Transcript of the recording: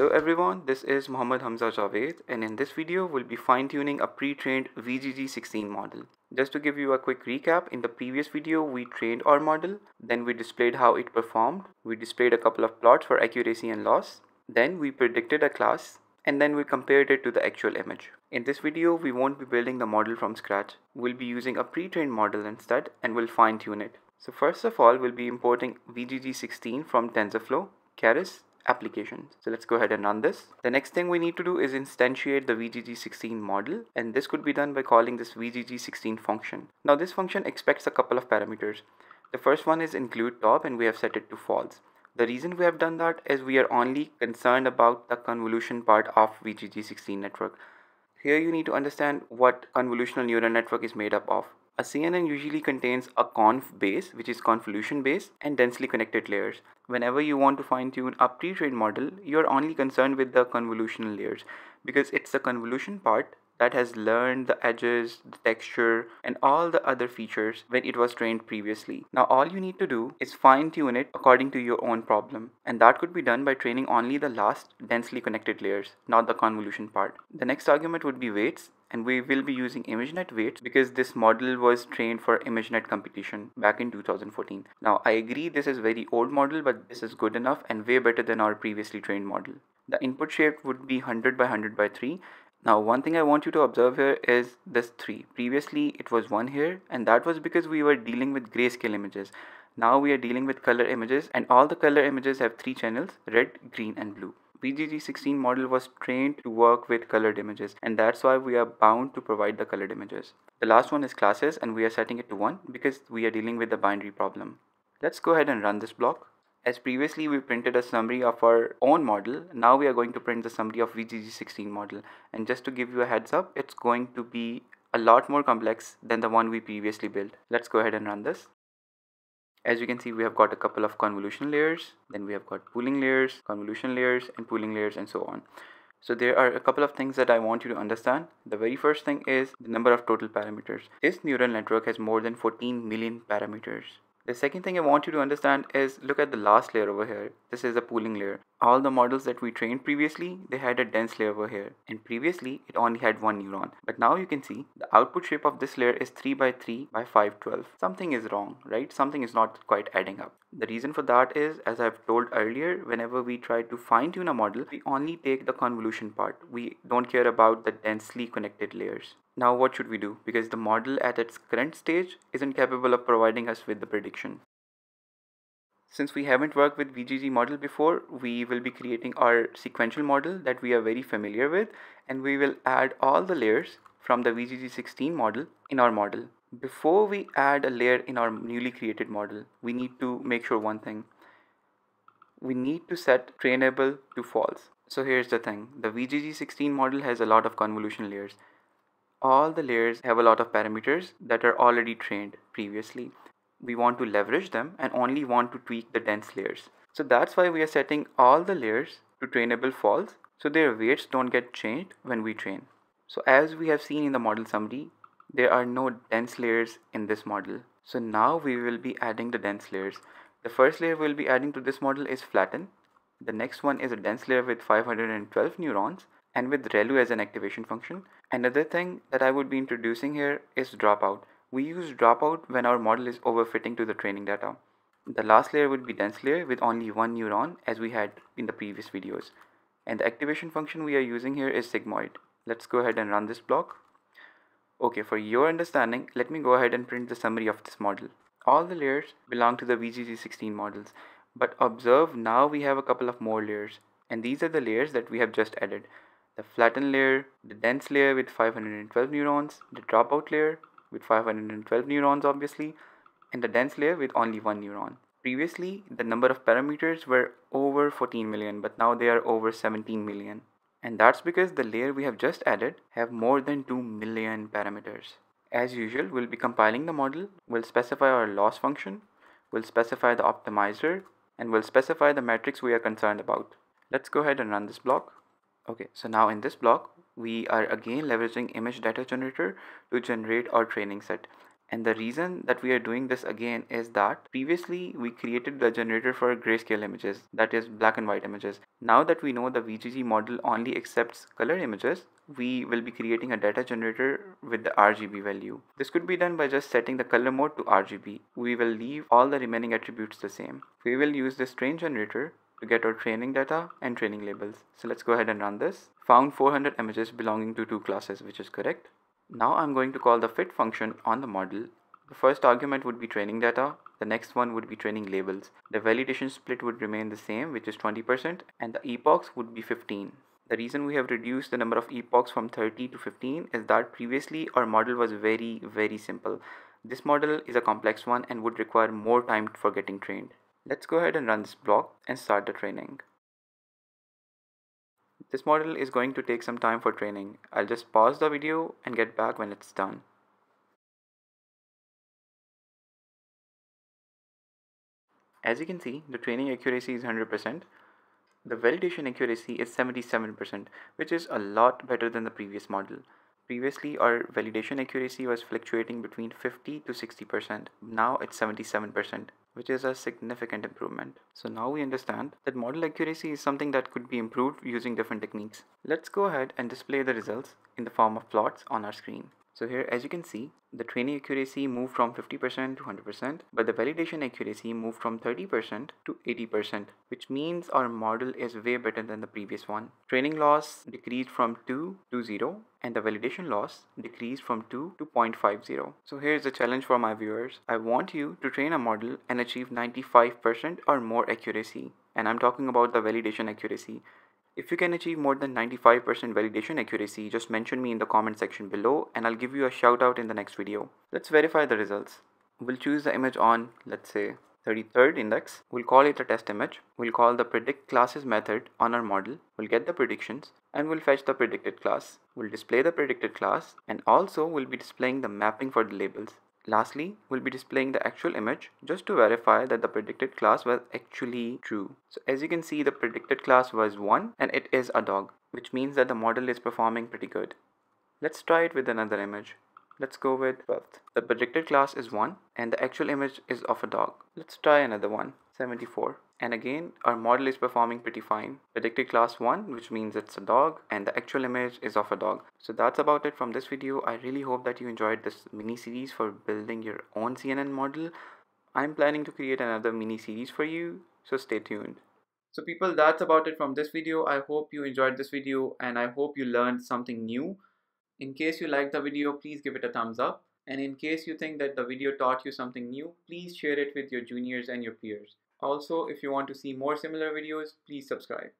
Hello everyone, this is Muhammad Hamza Javed and in this video we'll be fine-tuning a pre-trained VGG16 model. Just to give you a quick recap, in the previous video we trained our model, then we displayed how it performed, we displayed a couple of plots for accuracy and loss, then we predicted a class, and then we compared it to the actual image. In this video we won't be building the model from scratch, we'll be using a pre-trained model instead and we'll fine-tune it. So first of all we'll be importing VGG16 from TensorFlow, Keras, applications. So let's go ahead and run this. The next thing we need to do is instantiate the VGG16 model and this could be done by calling this VGG16 function. Now this function expects a couple of parameters. The first one is include top and we have set it to false. The reason we have done that is we are only concerned about the convolution part of VGG16 network. Here you need to understand what convolutional neural network is made up of. A CNN usually contains a conv base, which is convolution base, and densely connected layers. Whenever you want to fine tune a pre-trained model, you're only concerned with the convolutional layers because it's the convolution part that has learned the edges, the texture, and all the other features when it was trained previously. Now all you need to do is fine tune it according to your own problem. And that could be done by training only the last densely connected layers, not the convolution part. The next argument would be weights and we will be using ImageNet weights because this model was trained for ImageNet competition back in 2014. Now I agree this is very old model but this is good enough and way better than our previously trained model. The input shape would be 100 by 100 by 3 now one thing I want you to observe here is this 3. Previously it was 1 here and that was because we were dealing with grayscale images. Now we are dealing with color images and all the color images have 3 channels red, green and blue. VGG16 model was trained to work with colored images and that's why we are bound to provide the colored images. The last one is classes and we are setting it to 1 because we are dealing with the binary problem. Let's go ahead and run this block. As previously we printed a summary of our own model, now we are going to print the summary of VGG16 model. And just to give you a heads up, it's going to be a lot more complex than the one we previously built. Let's go ahead and run this. As you can see, we have got a couple of convolution layers, then we have got pooling layers, convolution layers, and pooling layers, and so on. So there are a couple of things that I want you to understand. The very first thing is the number of total parameters. This neural network has more than 14 million parameters. The second thing I want you to understand is look at the last layer over here. This is a pooling layer. All the models that we trained previously, they had a dense layer over here. And previously, it only had one neuron. But now you can see the output shape of this layer is 3 by 3 by 512. Something is wrong, right? Something is not quite adding up. The reason for that is, as I've told earlier, whenever we try to fine tune a model, we only take the convolution part. We don't care about the densely connected layers. Now what should we do? Because the model at its current stage isn't capable of providing us with the prediction. Since we haven't worked with VGG model before, we will be creating our sequential model that we are very familiar with and we will add all the layers from the VGG16 model in our model. Before we add a layer in our newly created model, we need to make sure one thing. We need to set trainable to false. So here's the thing, the VGG16 model has a lot of convolution layers all the layers have a lot of parameters that are already trained previously. We want to leverage them and only want to tweak the dense layers. So that's why we are setting all the layers to trainable false so their weights don't get changed when we train. So as we have seen in the model summary, there are no dense layers in this model. So now we will be adding the dense layers. The first layer we'll be adding to this model is flatten. The next one is a dense layer with 512 neurons and with ReLU as an activation function. Another thing that I would be introducing here is dropout. We use dropout when our model is overfitting to the training data. The last layer would be dense layer with only one neuron as we had in the previous videos. And the activation function we are using here is sigmoid. Let's go ahead and run this block. Okay, for your understanding, let me go ahead and print the summary of this model. All the layers belong to the VGG16 models, but observe now we have a couple of more layers and these are the layers that we have just added the flattened layer, the dense layer with 512 neurons, the dropout layer with 512 neurons obviously, and the dense layer with only one neuron. Previously, the number of parameters were over 14 million, but now they are over 17 million. And that's because the layer we have just added have more than 2 million parameters. As usual, we'll be compiling the model, we'll specify our loss function, we'll specify the optimizer, and we'll specify the metrics we are concerned about. Let's go ahead and run this block. Okay, so now in this block, we are again leveraging image data generator to generate our training set. And the reason that we are doing this again is that previously we created the generator for grayscale images, that is black and white images. Now that we know the VGG model only accepts color images, we will be creating a data generator with the RGB value. This could be done by just setting the color mode to RGB. We will leave all the remaining attributes the same. We will use this train generator to get our training data and training labels. So let's go ahead and run this. Found 400 images belonging to two classes, which is correct. Now I'm going to call the fit function on the model. The first argument would be training data, the next one would be training labels. The validation split would remain the same which is 20% and the epochs would be 15. The reason we have reduced the number of epochs from 30 to 15 is that previously our model was very very simple. This model is a complex one and would require more time for getting trained. Let's go ahead and run this block and start the training. This model is going to take some time for training. I'll just pause the video and get back when it's done. As you can see, the training accuracy is 100%. The validation accuracy is 77%, which is a lot better than the previous model. Previously, our validation accuracy was fluctuating between 50 to 60%. Now it's 77% which is a significant improvement. So now we understand that model accuracy is something that could be improved using different techniques. Let's go ahead and display the results in the form of plots on our screen. So here as you can see, the training accuracy moved from 50% to 100%, but the validation accuracy moved from 30% to 80%, which means our model is way better than the previous one. Training loss decreased from 2 to 0 and the validation loss decreased from 2 to 0.50. So here's a challenge for my viewers. I want you to train a model and achieve 95% or more accuracy. And I'm talking about the validation accuracy. If you can achieve more than 95% validation accuracy, just mention me in the comment section below and I'll give you a shout out in the next video. Let's verify the results. We'll choose the image on, let's say, 33rd index. We'll call it a test image. We'll call the predict classes method on our model. We'll get the predictions and we'll fetch the predicted class. We'll display the predicted class and also we'll be displaying the mapping for the labels. Lastly, we'll be displaying the actual image just to verify that the predicted class was actually true. So as you can see, the predicted class was 1 and it is a dog, which means that the model is performing pretty good. Let's try it with another image. Let's go with 12th. The predicted class is 1 and the actual image is of a dog. Let's try another one, 74 and again our model is performing pretty fine. Predicted class 1 which means it's a dog and the actual image is of a dog. So that's about it from this video. I really hope that you enjoyed this mini series for building your own cnn model. I'm planning to create another mini series for you so stay tuned. So people that's about it from this video. I hope you enjoyed this video and i hope you learned something new. In case you liked the video please give it a thumbs up. And in case you think that the video taught you something new please share it with your juniors and your peers also, if you want to see more similar videos, please subscribe.